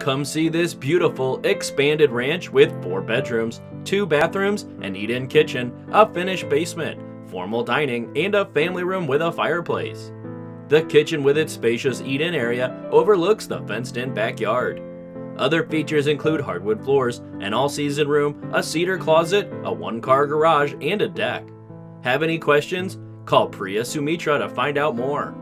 Come see this beautiful expanded ranch with four bedrooms, two bathrooms, an eat-in kitchen, a finished basement, formal dining, and a family room with a fireplace. The kitchen with its spacious eat-in area overlooks the fenced-in backyard. Other features include hardwood floors, an all-season room, a cedar closet, a one-car garage, and a deck. Have any questions? Call Priya Sumitra to find out more.